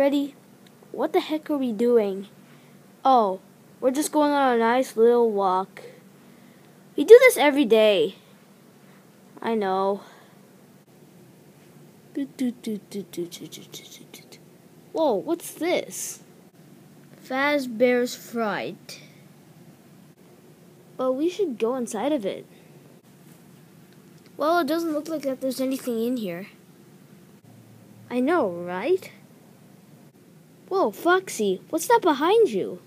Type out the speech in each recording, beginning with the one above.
Freddy, what the heck are we doing? Oh, we're just going on a nice little walk. We do this every day. I know. Whoa, what's this? Fazbear's Fright. But we should go inside of it. Well, it doesn't look like that there's anything in here. I know, right? Whoa, Foxy, what's that behind you?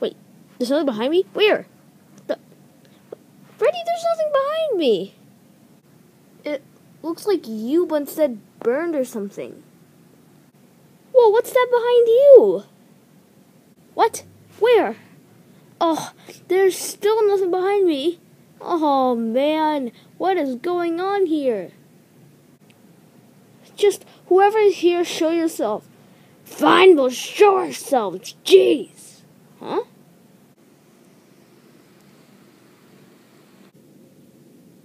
Wait, there's something behind me? Where? The... Freddy, there's nothing behind me. It looks like you once said burned or something. Whoa, what's that behind you? What? Where? Oh, there's still nothing behind me. Oh man, what is going on here? Just whoever is here, show yourself. Fine, we'll show ourselves. Jeez. Huh?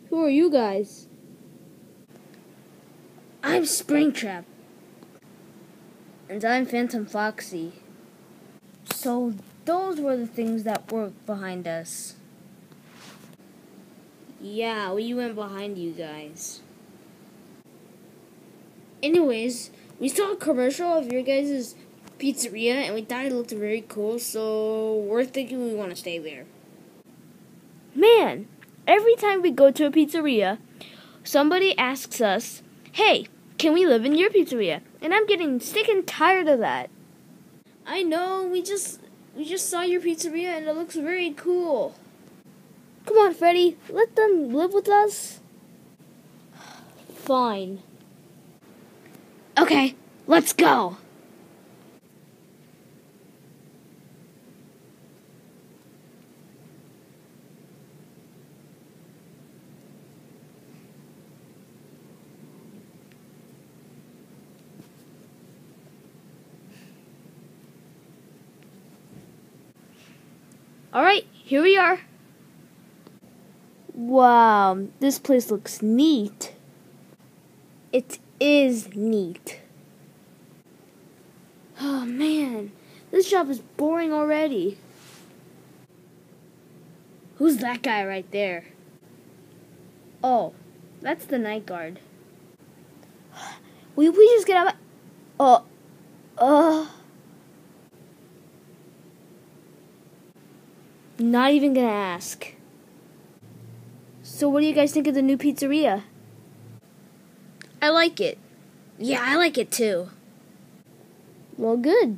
Who are you guys? I'm Springtrap. And I'm Phantom Foxy. So those were the things that were behind us. Yeah, we went behind you guys. Anyways, we saw a commercial of your guys' pizzeria and we thought it looked very cool, so we're thinking we want to stay there. Man, every time we go to a pizzeria, somebody asks us, hey, can we live in your pizzeria? And I'm getting sick and tired of that. I know, we just we just saw your pizzeria and it looks very cool. Come on, Freddy, let them live with us. Fine. Okay, let's go. Alright, here we are. Wow, this place looks neat. It is neat. Oh man, this job is boring already. Who's that guy right there? Oh, that's the night guard. Will we just get out Oh, uh. Not even gonna ask. So, what do you guys think of the new pizzeria? I like it. Yeah, I like it too. Well, good.